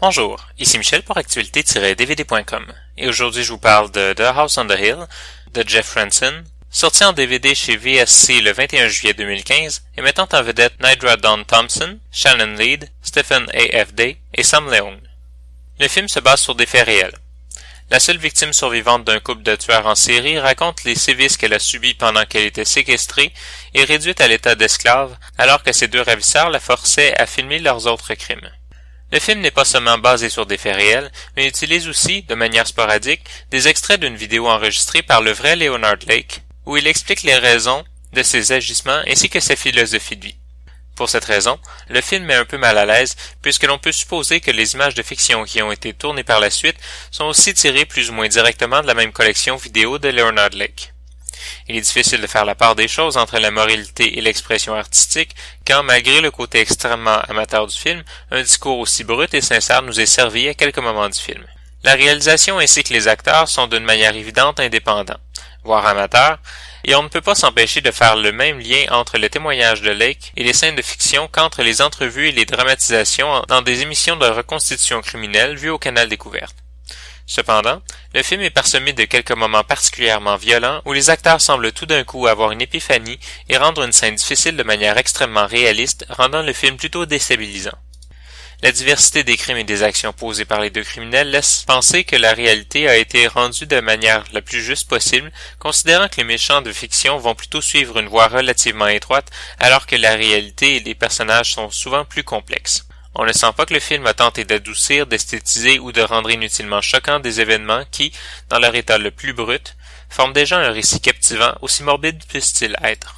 Bonjour, ici Michel pour actualité-dvd.com et aujourd'hui je vous parle de The House on the Hill de Jeff Ranson, sorti en DVD chez VSC le 21 juillet 2015 et mettant en vedette Nidra Dawn Thompson, Shannon Lead, Stephen A. F. Day et Sam Leung. Le film se base sur des faits réels. La seule victime survivante d'un couple de tueurs en série raconte les sévices qu'elle a subis pendant qu'elle était séquestrée et réduite à l'état d'esclave alors que ses deux ravisseurs la forçaient à filmer leurs autres crimes. Le film n'est pas seulement basé sur des faits réels, mais utilise aussi, de manière sporadique, des extraits d'une vidéo enregistrée par le vrai Leonard Lake, où il explique les raisons de ses agissements ainsi que sa philosophie de vie. Pour cette raison, le film est un peu mal à l'aise, puisque l'on peut supposer que les images de fiction qui ont été tournées par la suite sont aussi tirées plus ou moins directement de la même collection vidéo de Leonard Lake. Il est difficile de faire la part des choses entre la moralité et l'expression artistique, quand, malgré le côté extrêmement amateur du film, un discours aussi brut et sincère nous est servi à quelques moments du film. La réalisation ainsi que les acteurs sont d'une manière évidente indépendants, voire amateurs, et on ne peut pas s'empêcher de faire le même lien entre le témoignage de Lake et les scènes de fiction qu'entre les entrevues et les dramatisations dans des émissions de reconstitution criminelle vues au canal découverte. Cependant, le film est parsemé de quelques moments particulièrement violents où les acteurs semblent tout d'un coup avoir une épiphanie et rendre une scène difficile de manière extrêmement réaliste, rendant le film plutôt déstabilisant. La diversité des crimes et des actions posées par les deux criminels laisse penser que la réalité a été rendue de manière la plus juste possible, considérant que les méchants de fiction vont plutôt suivre une voie relativement étroite, alors que la réalité et les personnages sont souvent plus complexes. On ne sent pas que le film a tenté d'adoucir, d'esthétiser ou de rendre inutilement choquant des événements qui, dans leur état le plus brut, forment déjà un récit captivant, aussi morbide puisse-t-il être.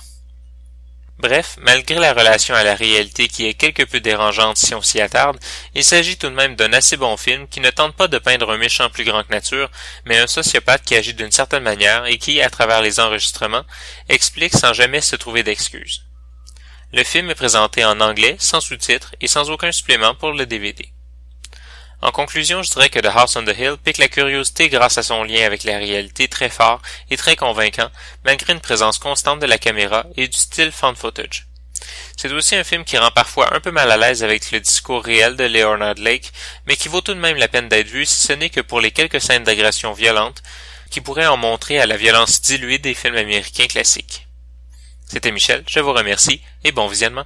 Bref, malgré la relation à la réalité qui est quelque peu dérangeante si on s'y attarde, il s'agit tout de même d'un assez bon film qui ne tente pas de peindre un méchant plus grand que nature, mais un sociopathe qui agit d'une certaine manière et qui, à travers les enregistrements, explique sans jamais se trouver d'excuses. Le film est présenté en anglais, sans sous-titres et sans aucun supplément pour le DVD. En conclusion, je dirais que The House on the Hill pique la curiosité grâce à son lien avec la réalité très fort et très convaincant, malgré une présence constante de la caméra et du style found footage. C'est aussi un film qui rend parfois un peu mal à l'aise avec le discours réel de Leonard Lake, mais qui vaut tout de même la peine d'être vu si ce n'est que pour les quelques scènes d'agression violentes qui pourraient en montrer à la violence diluée des films américains classiques. C'était Michel, je vous remercie et bon visionnement.